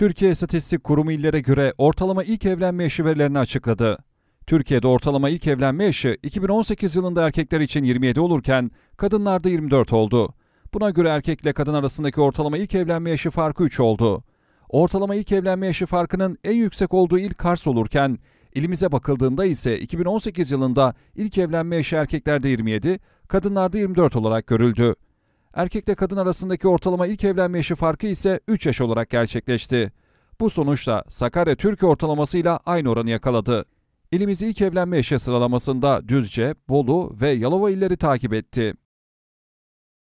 Türkiye İstatistik Kurumu illere göre ortalama ilk evlenme yaşı verilerini açıkladı. Türkiye'de ortalama ilk evlenme yaşı 2018 yılında erkekler için 27 olurken kadınlarda 24 oldu. Buna göre erkekle kadın arasındaki ortalama ilk evlenme yaşı farkı 3 oldu. Ortalama ilk evlenme yaşı farkının en yüksek olduğu il Kars olurken ilimize bakıldığında ise 2018 yılında ilk evlenme yaşı erkeklerde 27, kadınlarda 24 olarak görüldü. Erkekle kadın arasındaki ortalama ilk evlenme yaşı farkı ise 3 yaş olarak gerçekleşti. Bu sonuçla Sakarya Türkiye ortalamasıyla aynı oranı yakaladı. İlimiz ilk evlenme yaşı sıralamasında Düzce, Bolu ve Yalova illeri takip etti.